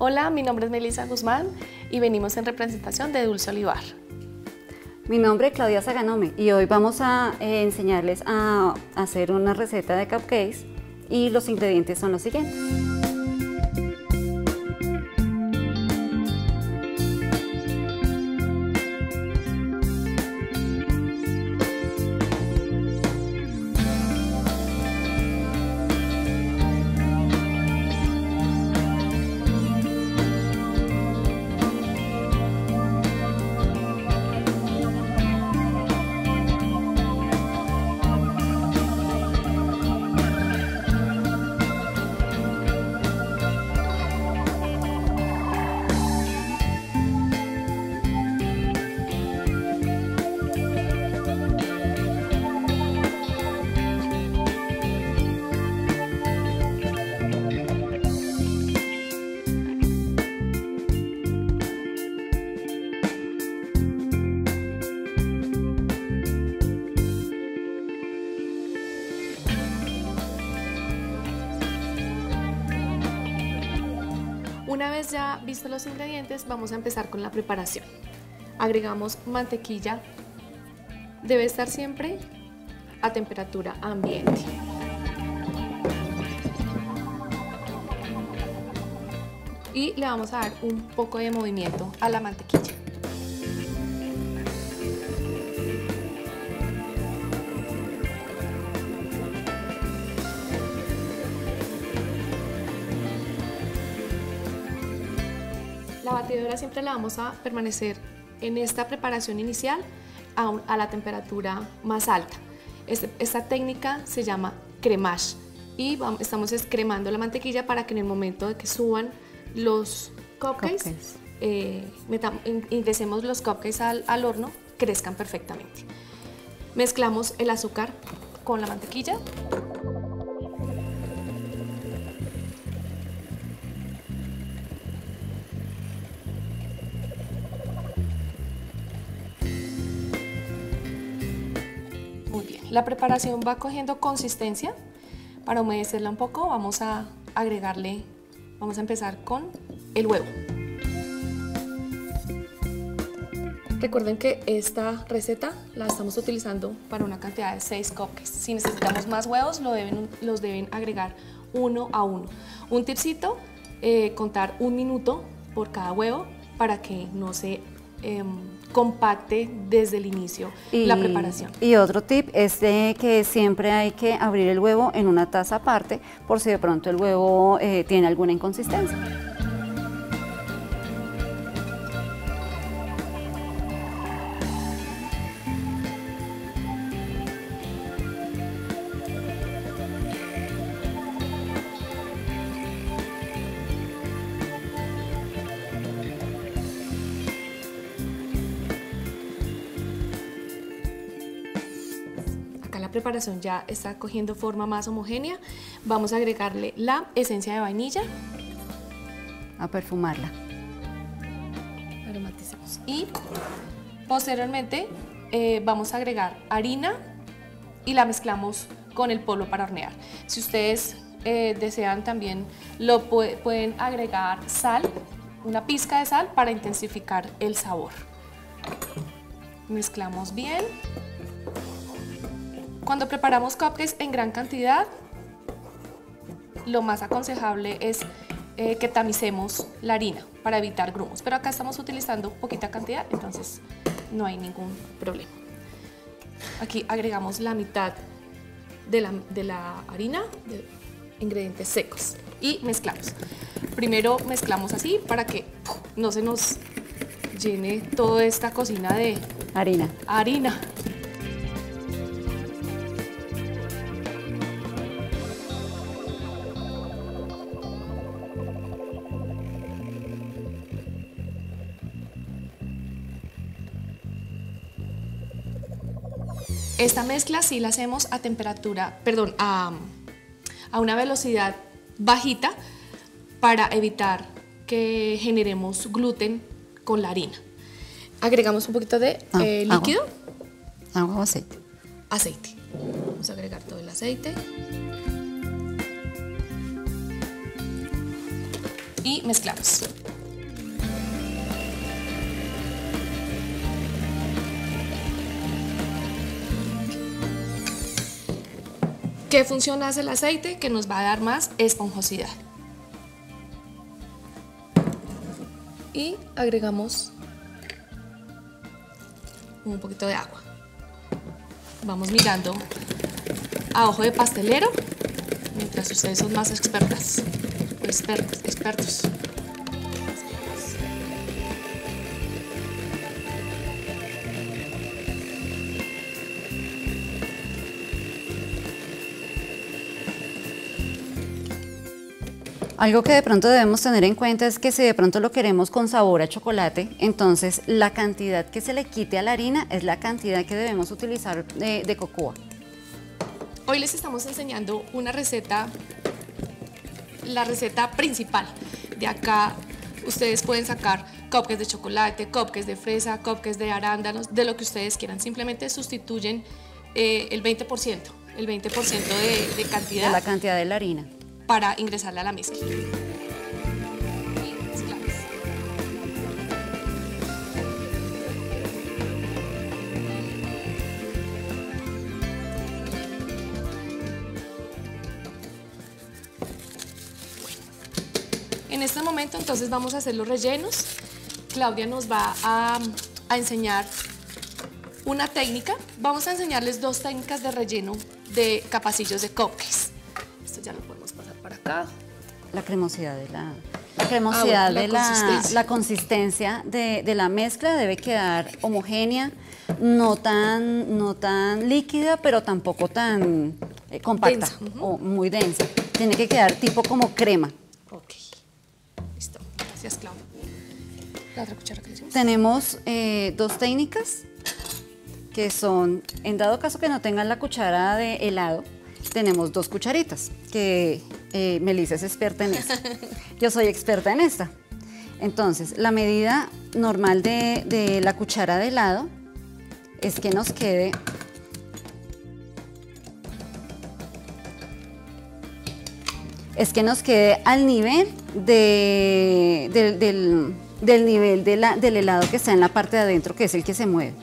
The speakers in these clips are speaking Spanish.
Hola, mi nombre es Melissa Guzmán y venimos en representación de Dulce Olivar. Mi nombre es Claudia Zaganome y hoy vamos a eh, enseñarles a hacer una receta de cupcakes y los ingredientes son los siguientes. Una vez ya vistos los ingredientes, vamos a empezar con la preparación. Agregamos mantequilla. Debe estar siempre a temperatura ambiente. Y le vamos a dar un poco de movimiento a la mantequilla. Batidora siempre la vamos a permanecer en esta preparación inicial a, un- a la temperatura más alta. Este- esta técnica se llama cremage y vam- estamos cremando la mantequilla para que en el momento de que suban los cupcakes, Cupcakes. eh, metam- in- ingresemos los cupcakes al, al horno, crezcan perfectamente. Mezclamos el azúcar con la mantequilla. La preparación va cogiendo consistencia. Para humedecerla un poco vamos a agregarle, vamos a empezar con el huevo. Recuerden que esta receta la estamos utilizando para una cantidad de 6 cupcakes. Si necesitamos más huevos, lo deben- los deben agregar uno a uno. Un tipcito, eh, contar un minuto por cada huevo para que no se em, compacte desde el inicio la preparación. Y otro tip es de que siempre hay que abrir el huevo en una taza aparte por si de pronto el huevo eh, tiene alguna inconsistencia. La preparación ya está cogiendo forma más homogénea. Vamos a agregarle la esencia de vainilla. A perfumarla. Aromatizamos. Y posteriormente eh, vamos a agregar harina y la mezclamos con el polvo para hornear. Si ustedes eh, desean también lo pue- pueden agregar sal, una pizca de sal para intensificar el sabor. Mezclamos bien. Cuando preparamos cupcakes en gran cantidad, lo más aconsejable es eh, que tamicemos la harina para evitar grumos. Pero acá estamos utilizando poquita cantidad, entonces no hay ningún problema. Aquí agregamos la mitad de la, de la harina, de ingredientes secos, y mezclamos. Primero mezclamos así para que no se nos llene toda esta cocina de Harina. harina. Esta mezcla sí la hacemos a temperatura, perdón, a, a una velocidad bajita para evitar que generemos gluten con la harina. Agregamos un poquito de Ah, eh, agua. líquido, Agua o aceite. aceite. Vamos a agregar todo el aceite. y mezclamos. ¿Qué función hace el aceite? Que nos va a dar más esponjosidad. Y agregamos un poquito de agua. Vamos mirando a ojo de pastelero, mientras ustedes son más expertas, expertos, expertos. Algo que de pronto debemos tener en cuenta es que si de pronto lo queremos con sabor a chocolate, entonces la cantidad que se le quite a la harina es la cantidad que debemos utilizar de, de cocoa. Hoy les estamos enseñando una receta, la receta principal. De acá ustedes pueden sacar cupcakes de chocolate, cupcakes de fresa, cupcakes de arándanos, de lo que ustedes quieran. Simplemente sustituyen eh, el 20%, el 20% de, de cantidad. De la cantidad de la harina. Para ingresarla a la mezcla. En este momento entonces vamos a hacer los rellenos. Claudia nos va a, enseñar una técnica. Vamos a enseñarles dos técnicas de relleno de capacillos de cupcakes. Esto ya lo podemos La cremosidad de la, la cremosidad Ah, bueno, la de la consistencia. la consistencia de, de la mezcla debe quedar homogénea, no tan, no tan líquida, pero tampoco tan eh, compacta Densa, o muy densa. Tiene que quedar tipo como crema. Ok. Listo. Gracias, Claudia. La otra cuchara que decimos. Tenemos eh, dos técnicas que son, en dado caso que no tengan la cuchara de helado, tenemos dos cucharitas, que eh, Melissa es experta en eso. Yo soy experta en esta. Entonces, la medida normal de, la cuchara de helado es que nos quede es que nos quede al nivel de- del, nivel del helado que está en la parte de adentro, que es el que se mueve.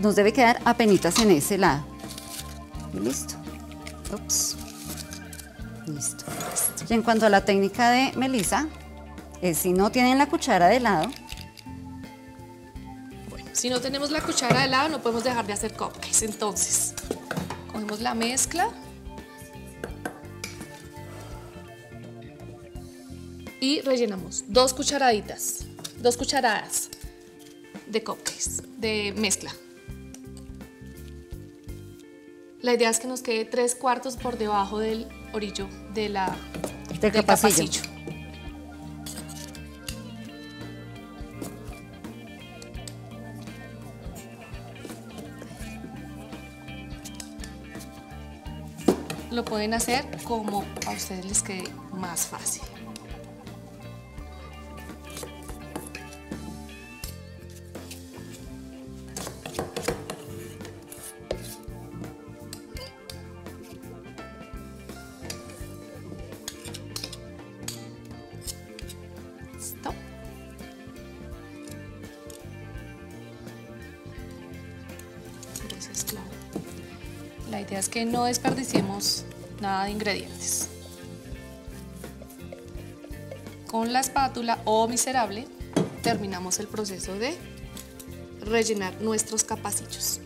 Nos debe quedar apenitas en ese lado. Listo. Ups. Listo. Y en cuanto a la técnica de Melissa, es si no tienen la cuchara de helado, Bueno, si no tenemos la cuchara de helado, no podemos dejar de hacer cupcakes. Entonces, cogemos la mezcla. Y rellenamos dos cucharaditas, dos cucharadas de cupcakes, de mezcla. La idea es que nos quede tres cuartos por debajo del orillo de la, Del capacillo. Lo pueden hacer como a ustedes les quede más fácil. Es que no desperdiciemos nada de ingredientes. Con la espátula o miserable terminamos el proceso de rellenar nuestros capacillos.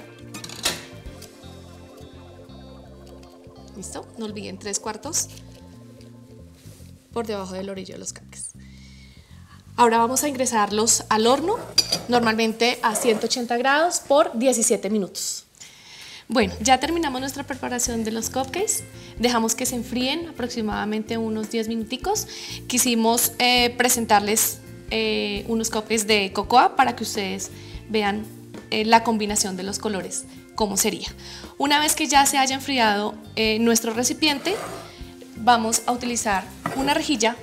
¿Listo? No olviden tres cuartos por debajo del orillo de los cupcakes. Ahora vamos a ingresarlos al horno, normalmente a 180 grados por 17 minutos. Bueno, ya terminamos nuestra preparación de los cupcakes. Dejamos que se enfríen aproximadamente unos 10 minuticos. Quisimos eh, presentarles eh, unos cupcakes de cocoa para que ustedes vean eh, la combinación de los colores, cómo sería. Una vez que ya se haya enfriado nuestro recipiente, vamos a utilizar una rejilla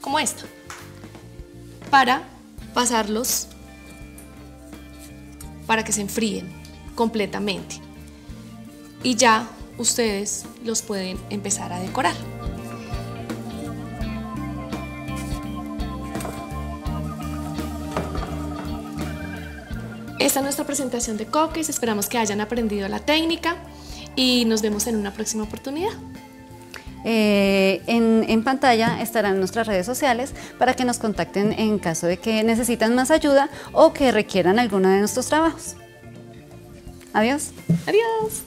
como esta para pasarlos para que se enfríen completamente. Y ya ustedes los pueden empezar a decorar. Esta es nuestra presentación de cookies. Esperamos que hayan aprendido la técnica y nos vemos en una próxima oportunidad. Eh, en, en, pantalla estarán nuestras redes sociales para que nos contacten en caso de que necesitan más ayuda o que requieran alguno de nuestros trabajos. Adiós. Adiós.